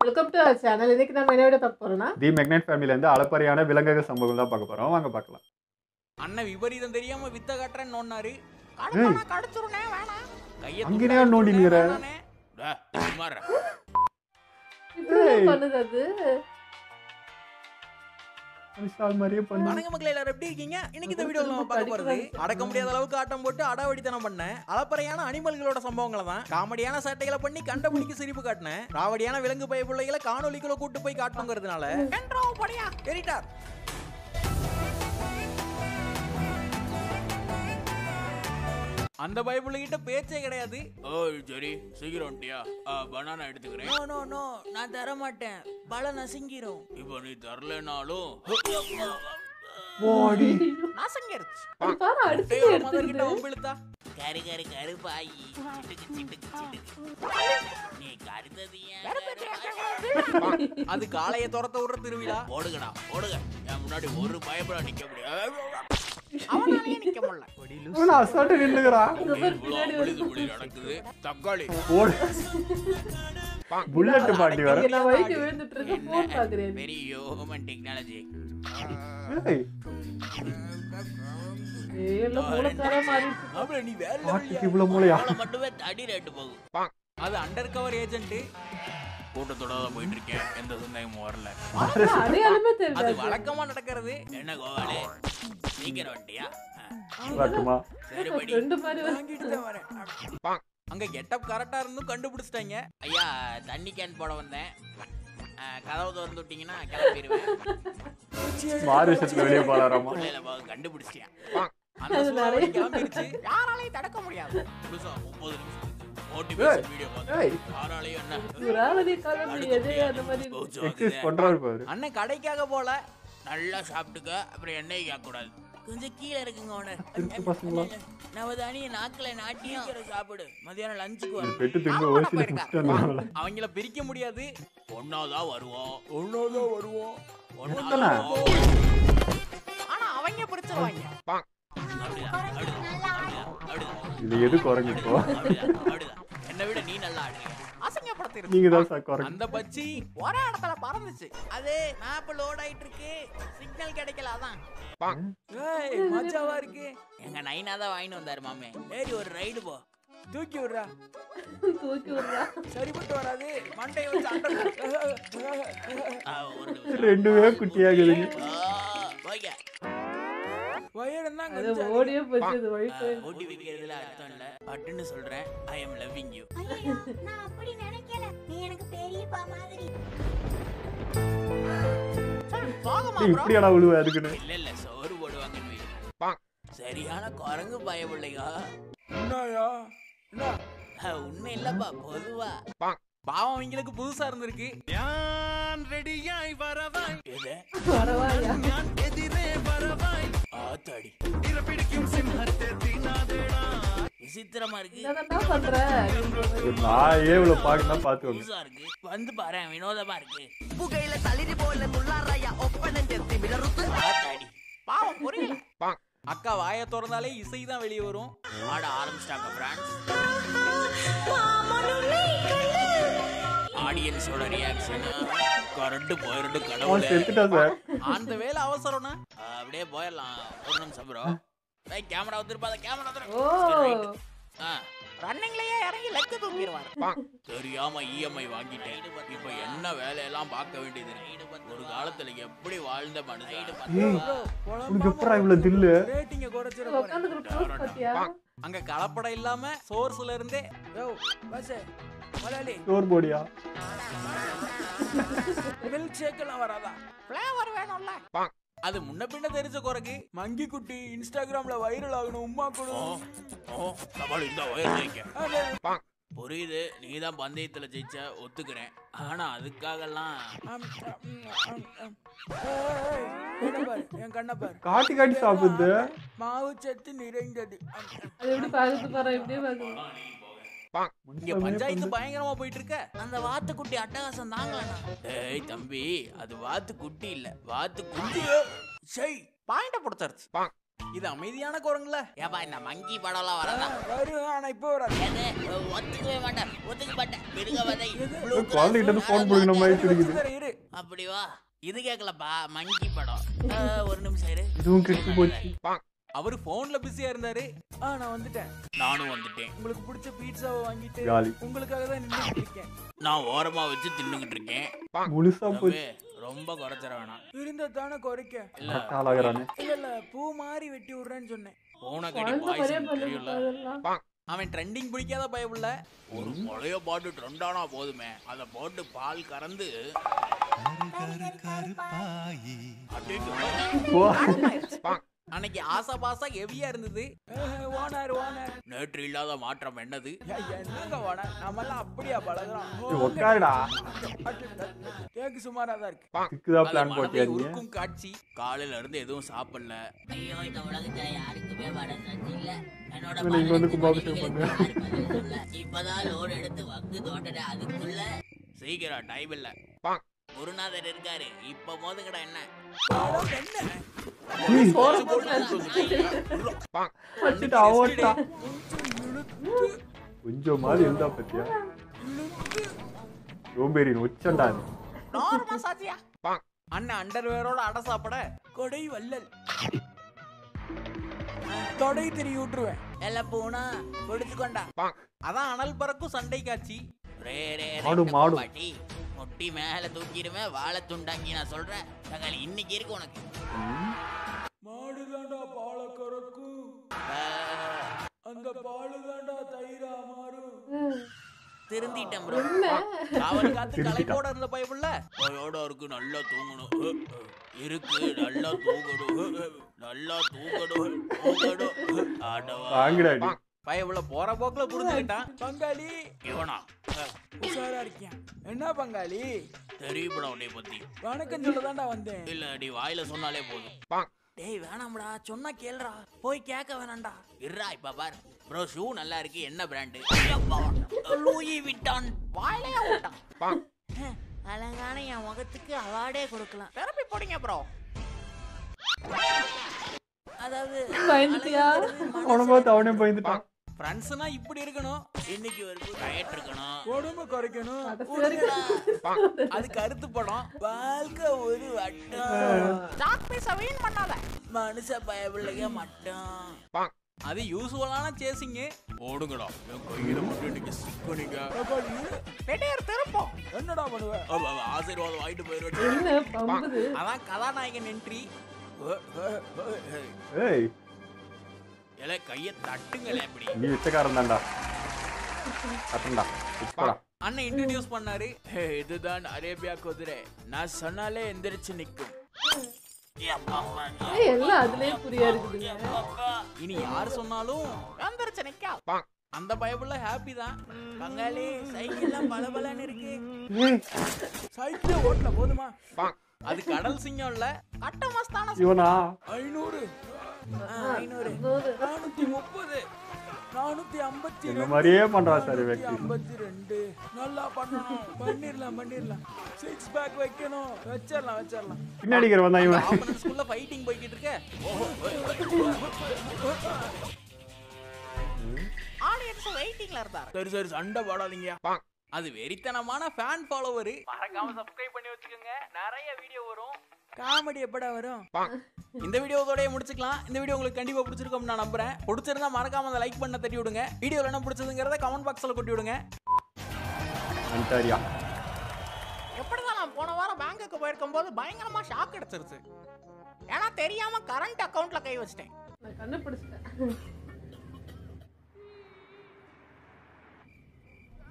Welcome to our channel இன்னைக்கு நம்ம என்ன விட பார்க்க போறோம்னா? தி மெக்னைட் ஃபேமிலில இருந்து அளப்பரியான விலங்கக சம்பவம் தான் பார்க்க போறோம். வாங்க பார்க்கலாம். அண்ணன் விபரீதம் தெரியாம வித்த காட்டுறேன்னு நோன்னாரு. கடச்சுருனே வேணாம் கைய அங்கேயே. பண்ணுது அது. வணக்க மக்களே எல்லாரும் எப்படி இருக்கீங்க? இன்னைக்கு இந்த வீடியோல நம்ம பார்க்க போறது அடக்க முடியாத அளவுக்கு ஆட்டம் போட்டு அடாவடித்தனம் பண்ண அளப்பறையான அனிமல்களோட சம்பவங்களை தான் காமெடியான சேட்டைகளை பண்ணி கண்டபடிக்கு சிரிப்பு காட்டினேன். ராவடியான விலங்கு பய பிள்ளைகளை காணொலிக்குள்ள கூட்டு போய் காட்டுங்கிறதுனால கண்ட்ரோ அந்த பைபிள் கிட்ட பேச்சே கிடையாது. ஓய் சரி சீக்கிரம் பனானா எடுத்துக்கிறேன். நோ நோ நோ நான் தர மாட்டேன் பல நசுங்கிரும். இப்போ நீ தரலனாலும் போடி நசங்கிருச்சு. அது பாரு அடிச்சு முட்டையோட mother எடுத்துருது. கிட்ட வம்பிழுத்தா கரு கரு கரு பாயி சிட்டுக்கு சிட்டுக்கு சிட்டுக்கு. நீ கருத்தது அது காளைய துரத்த விடுற திருவிழா. ஓடுங்கடா ஓடுங்க என் முன்னாடி ஒரு பயப்பட நிக்க முடியாது. அவனாலே நிக்க முடியல. இவன் அசால்ட்டு நின்னுக்கிறான் பின்னாடி புளிது புளி நடக்குது. தக்காளி. ஓடு புல்லட் பாட்டி வர இங்க நான் வயிற்று விழுந்துட்டு இருக்கு போன் பாக்குறேன் பெரிய ஹியூமன் டெக்னாலஜி நீ வேற மட்டுமே தடி ரேட்டு போகும் அது அண்டர் கவர் ஏஜென்ட் கூட்டத்தோட தான் போயிட்டு இருக்கேன் எந்த சந்தேகமும் வரல. அது வழக்கமா நடக்கிறது. என்ன கோவாலே சீக்கிரம் வண்டியா அங்க கெட்டப் கரெக்டா இருந்தும் கண்டுபிடிச்சிட்டாங்க. ஐயா தண்ணி கேன் போட வந்தேன். கதவு திறந்து விட்டீங்கன்னா கிளம்பிடுவேன் கண்டுபிடிச்சிட்டேன் அந்த நிறைய கிளம்பிருச்சு. யாராலையும் தடுக்க முடியாது. புதுசா முப்பது நிமிஷத்துக்கு மோட்டிவேஷன் வீடியோ. பார்த்தேன் அண்ணன் கடைக்காக போல. நல்லா சாப்பிட்டுக்க அப்புறம் எண்ணெய் கேட்க கூடாது கொஞ்சம் கீழே இருக்குங்க இருக்கு பசங்களா. ஓனர் நவதானிய நாக்குல நாட்டியும். சாப்பிடு. மதியானம் லஞ்சுக்கு அவங்கள பிரிக்க முடியாது. ஒன்னாதான் வருவோம். ஒன்னாதான் வருவோம்? வருவோம். ஆனா அவங்க பிடிச்சிருவாங்க. இது எது குறைஞ்சு இப்போ அப்படிதான், அப்படிதான். என்னை விட நீ நல்லா ஆடுறீங்க அசிங்கப்படுத்திரு நீங்க தான் சார் குறைஞ்சு அந்த பச்சி ஒரே இடத்துல பறந்துச்சு. அது மேப் லோட் ஆயிட்டு இருக்கு சிக்னல் கிடைக்கல அதான். ஏய் மச்சாவா இருக்கு. எங்க நைனா தான் வாங்கிட்டு வந்தாரு மாமே. ஏறி ஒரு ரைடு போ. தூக்கி விடுறா. தூக்கி விடுறா. சரிப்பட்டு வராது. மண்டை வச்சு. ரெண்டுமே குட்டியாகுதுங்க. ஆ, வயிறு தான் அது கொஞ்சம் ஓடியே போச்சு அது ஆ, ஓட்டி வைக்கிறதுல அர்த்தம் இல்ல. பட்டுன்னு சொல்றேன். ஐ எம் லவ்விங் யூ நான் அப்படி நினைக்கல. நீ எனக்கு பெரியப்பா மாதிரி. இப்படியாடா விழுவ அதுக்குன்னு. இல்ல இல்ல சோறு போடுவாங்கன்னு. சரியான குரங்கு பய பிள்ளையா என்னயா உண்மை இல்லப்பா பொதுவா. பாவம் அவங்களுக்கு புதுசா இருந்திருக்கு. ரெடியாய் வரவாய் விசித்திரமா இருக்கு. பாக்குனா பாத்துக்கோங்க. புதுசா வந்து பாரு வினோதமா இருக்கு. புகையில தளிரி போல முள்ளாராயா ஒப்பனன் மிளறுத்து ஆத்தாடி பாவம் புரியல. அக்கா வாயை திறந்தாலே இசை தான் வெளியே வரும். ஆட ஆரம்பிச்சிட்டாங்க பிரான்ஸ் ஆடியன்ஸோட ரியாக்ஷன் கரண்ட் போயிரண்டு அவன் கடவுளே செத்துட்டா சார் அந்த வேலை அவசரம்னா அப்படியே போயிடலாம். ஒரு நிமிஷம் ப்ரோ ஏய் கேமரா வந்துருப்பா கேமரா ஓ. ரன்னிங்லயே இறங்கி லெக்க தூக்கிடுவார். தெரியாம இஎம்ஐ வாங்கிட்டேன். இப்ப என்ன வேலையெல்லாம் பார்க்க வேண்டியது. ஒரு காலத்துல எப்படி வாழ்ந்த மனுஷன்? அங்க கலப்படம் இல்லாம சோர்ஸ்ல இருந்தே ஸ்டோர் போடியா மில்க் ஷேக் எல்லாம் வராதா? ஃப்ளேவர் வேணும்ல. அது முன்ன பின்ன தெரிஞ்ச குறைக்கு மங்கி குட்டி இன்ஸ்டாகிராம்ல வைரல் ஆகணும் உமா கொடு. சவால் இந்த வைரல் புரியுது நீ தான் பந்தயத்துல ஜெயிச்ச ஒத்துக்கிறேன். ஆனா அதுக்காகலாம் என் கண்ணப்பார் காட்டி காட்டி சாப்பிடுது. மாவு சத்து நிறைந்தது. அது எப்படி பாக்குது பாரு எப்படியே பாக்குது இங்க பஞ்சாயத்து பயங்கரமா போயிட்டு இருக்க அந்த வாத்து குட்டி அட்டகாசம் தாங்களா டேய் தம்பி அது வாத்து குட்டி இல்ல. வாத்து குட்டி சை பாயிண்ட கொடுத்துருச்சு இது அமைதியான குரங்குல. ஏப்பா இந்த மங்கி படம்லாம் வரதா வரும் ஆனா இப்போ வராது. ஒத்துக்கவே மாட்டேன் ஒத்துக்க மாட்டேன் மிருக வதை. குழந்தைகிட்ட பிடிக்கிற மாதிரி அப்படி வா. இது கேட்கலப்பா மங்கி படம். ஒரு நிமிஷம் இரு. இதுவும் கெட்டு போச்சு. அவரு போன்ல பிஸியா இருந்தாரு. ஆ நான் வந்துட்டேன். நானும் வந்துட்டேன். உங்களுக்கு பிடிச்ச பீட்சாவை வாங்கிட்டு. உங்களுக்காக தான் நின்னுட்டு இருக்கேன். நான் ஓரமா வச்சு தின்னுகிட்டு இருக்கேன். முழுசா போச்சு. தம்பி, ரொம்ப குறைச்சிட வேணாம். இருந்தா தானே குறைக்க? இல்ல. ஆளாகிறானே. இல்ல இல்ல பூ மாதிரி வெட்டி விடுறேன்னு சொன்னேன். பூனை கடி அதெல்லாம் அவன் ட்ரெண்டிங் பிடிக்காத பயப்புள்ள ஒரு பழைய பாட்டு ட்ரெண்டானா போதுமே. அதை போட்டு பால் கறந்து போ. அன்னைக்கு ஆசா பாசா ஹெவியா இருந்தது. ஓனர் ஓனர் நேற்று இல்லாத மாற்றம் என்னது? என்னங்க ஓனர் நம்மெல்லாம் அப்படியா பழகுறோம்? உட்காருடா கேக்கு சுமாரா தான் இருக்கு உருக்கும் காட்சி. காலையில இருந்து எதுவும் சாப்பிடல. ஐயோ இந்த உலகத்துல யாருக்குமே இல்ல என்னோட இங்க வந்து கும்பாபிஷேகம்? இப்பதான் லோன் எடுத்து தோண்டன அதுக்குள்ள சீக்கிரம் டைம் இல்ல. குருநாதர் இருக்காரு. இப்ப மோதுங்கடா என்ன? கொஞ்சம் மாதிரி இருந்தா பத்தியா சோம்பேறின் உச்சண்டா அண்ணன் அண்டர்வேரோட அடை சாப்பிட கொடை வள்ளல் தொடை திரி விட்டுருவேன் எல்லாம் போனா கொடுத்துக்கொண்டா அதான் அனல் பறக்கும் சண்டை காட்சி ரே ரே முட்டி மேல தூக்கிடுவேன் வாழை துண்டாக்கி நான் சொல்றேன். தக்காளி இன்னைக்கு இருக்கு உனக்கு. மாடு தாண்டா பாலை கறக்கும் அந்த பாலு தாண்டா தயிரா மாறும் திருந்திட்டேன் ப்ரோ காவல் காத்து கலைப்போட இருந்த பயப்புள்ள கையோட இருக்கு நல்லா தூங்கணும். இருக்கு நல்லா தூங்கணும். நல்லா தூங்கணும். தூங்கணும். ஆடவா நீ பயப்புள்ள போற போக்குல புரிஞ்சுக்கிட்டான். பங்காளி. இவனா? உஷாரா இருக்கியா என்ன பங்காளி? தெரியும்டா உன்னை பத்தி. வணக்கம் சொல்ல தாண்டா வந்தேன். இல்ல நீ வாயில சொன்னாலே போதும். டேய் வேணாம்டா. சொன்னா கேளுடா. போய் கேட்க வேணாம்டா. இருடா இப்ப பாரு. ப்ரோ ஷூ நல்லா இருக்கு. என்ன பிராண்டு லூயி விட்டான். வாயிலே விட்டான். அழகான என் முகத்துக்கு அவார்டே கொடுக்கலாம். தெரப்பி போடுங்க ப்ரோ. அதாவது பயந்துட்டியா? அவனை பார்த்து அவனே பயந்துட்டான். ஃப்ரெண்ட்ஸ்னா இப்படி இருக்கணும். இன்னைக்கு ஒரு டயட் இருக்கணும். உடம்பு குறைக்கணும். அது கருத்து படம். வாழ்க்கை ஒரு வட்டம். பீஸ வீண் பண்ணாத. மனுஷ பயபிள்ளைங்க மட்டும். அது யூசுவலான சேசிங் ஓடுங்கடா. என் கையில மட்டும் இன்னைக்கு திருப்போம். என்னடா பண்ணுவ? அவ- அவ ஆசீர்வாதம் வாங்கிட்டு பம்புது அதான் கதாநாயகன் என்ட்ரி ஏய். இல்ல கைய தட்டுங்களே அப்படி நீ விச்சக்காரன் தான்டா. அண்ணன் இன்ட்ரடியூஸ் பண்ணாரு. "ஹே, இதுதான் அரேபியா குதிரை. நான் சொன்னாலே எந்திரிச்சு நிக்கும். எல்லாம் அதுலயே புரியா இனி யார் சொன்னாலும் எந்திரிச்சு நிக்கா அந்த பயபுள்ள ஹாப்பி தான். பங்காளி சைக்கிள்லாம் பளபளன்னு இருக்கு. ஏய். சைக்கிள் ஓட்டல போதுமா? அது கடல் சிங்கம் இல்ல. அட்ட மஸ்தான இவனா? ஐநூறு. ஐநூறு. நூறு. நானூத்தி முப்பது. நானூத்தி ஐம்பத்தி இந்த மாதிரியே பண்றா சார் வெற்றி ஐம்பத்தி ரெண்டு. நல்லா பண்ணணும். பண்ணிடலாம் பண்ணிடலாம். சிக்ஸ் பேக் வைக்கணும். வச்சிடலாம் வச்சிடலாம். பின்னாடி தான் இவன். ஆப்பனன்ஸ்குள்ள ஃபைட்டிங் போய்கிட்டு இருக்க. ஆடியன்ஸ் வெயிட்டிங்ல இருந்தார். சரி சரி சண்டை போடாதீங்க. அது வெறித்தனமான ஃபேன் ஃபாலோவர் மறக்காம சப்ஸ்கிரைப் பண்ணி வச்சுக்கோங்க. நிறைய வீடியோ வரும். காமெடி எப்படா வரும்? இந்த வீடியோ இதோடய முடிச்சுக்கலாம். இந்த வீடியோ உங்களுக்கு கண்டிப்பா பிடிச்சிருக்கும் நான் நம்புறேன். பிடிச்சிருந்தா மறக்காம அந்த லைக் பண்ண தட்டி விடுங்க. வீடியோல என்ன பிடிச்சதுங்கிறத கமெண்ட் பாக்ஸ்ல கொட்டி விடுங்க. அன்டாரியா எப்படிதான் நான் போன வாரம் பேங்க்குக்கு போயிருக்கும் போது பயங்கரமா ஷாக் எடுத்துருச்சு ஏன்னா தெரியாம கரண்ட் அக்கவுண்ட்ல கை வச்சிட்டேன். நான் கண்டுபிடிச்சிட்டேன்.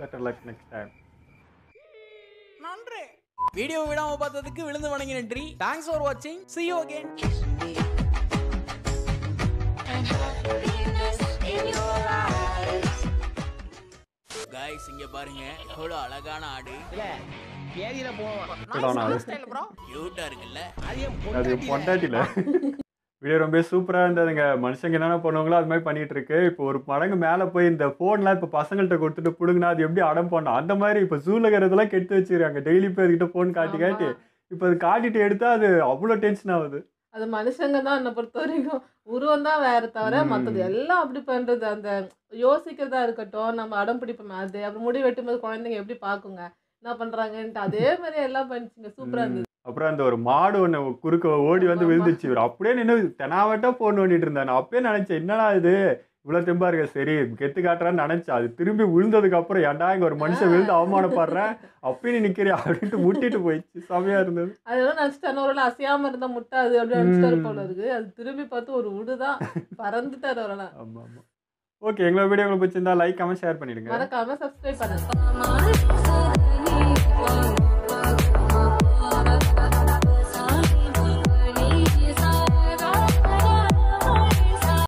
பெட்டர் லக் நெக்ஸ்ட் டைம் நன்றி. வீடியோ விடாம பார்த்ததுக்கு விழுந்து வணங்கி நன்றி. தேங்க்ஸ் ஃபார் வாட்சிங் see you again. கைஸ் இங்க பாருங்க. எவ்வளவு அழகான ஆடு. நான் அது ஸ்டைல் ப்ரோ கியூட்டா இருக்குல்ல? அது பொண்டாட்டில. வீடியோ ரொம்ப சூப்பரா இருந்ததுங்க. மனுஷங்க என்னென்ன பண்ணுவாங்களோ அது மாதிரி பண்ணிட்டு இருக்கு இப்போ ஒரு மடங்கு மேல போய் இந்த போன்லாம் இப்போ பசங்கள்ட்ட கொடுத்துட்டு புடுங்கினா அது எப்படி அடம் பண்ணோம் அந்த மாதிரி இப்போ ஜூல இருக்கிறதெல்லாம் கெடுத்து வச்சிருக்காங்க டெய்லி போய் அதுக்கிட்ட போன் காட்டி காட்டி. இப்போ அது காட்டிட்டு எடுத்தா அது அவ்வளோ டென்ஷன் ஆகுது. அது மனுஷங்க தான் என்னை பொறுத்த வரைக்கும். உருவம் தான் வேற தவிர. மற்றது எல்லாம் அப்படி பண்றது. அந்த யோசிக்கிறதா இருக்கட்டும் நம்ம அடம் பிடிப்போம் அது அப்புறம் முடி வெட்டும்போது குழந்தைங்க எப்படி பாக்குங்க என்ன பண்றாங்கன்ட்டு அதே மாதிரி எல்லாம் பண்ணிச்சுங்க. சூப்பரா இருந்தது. அப்புறம் அந்த ஒரு மாடு ஒன்று குறுக்க ஓடி வந்து. விழுந்துச்சு. இவர் அப்படியே நின்று தெனாவட்டா போன் பண்ணிட்டு இருந்தா நான் அப்பயே நினைச்சேன் என்னடா இது? இவ்வளவு தெம்பா இருக்க. சரி கெத்து காட்டுறான்னு நினைச்சேன். அது திரும்பி விழுந்ததுக்கு அப்புறம் ஏன்டா இங்க ஒரு மனுஷன் விழுந்து அவமானப்படுறேன் அப்பயே நீ நிக்கிறியா? அப்படின்ட்டு முட்டிட்டு போயிடுச்சு. செமையா இருந்தது. அதெல்லாம் நினைச்சிட்டு ஒரு அசையாம இருந்தா முட்டாது அப்படின்னு நினைச்சிட்டாரு போல இருக்கு. அது திரும்பி பார்த்து ஒரு உடுதான் பறந்துட்டாரு அவரெல்லாம் ஆமா ஆமா ஓகே எங்களோட வீடியோ உங்களுக்கு பிடிச்சிருந்தா லைக் கமெண்ட் ஷேர் பண்ணிடுங்க. மறக்காம சப்ஸ்கிரைப் பண்ணுங்க.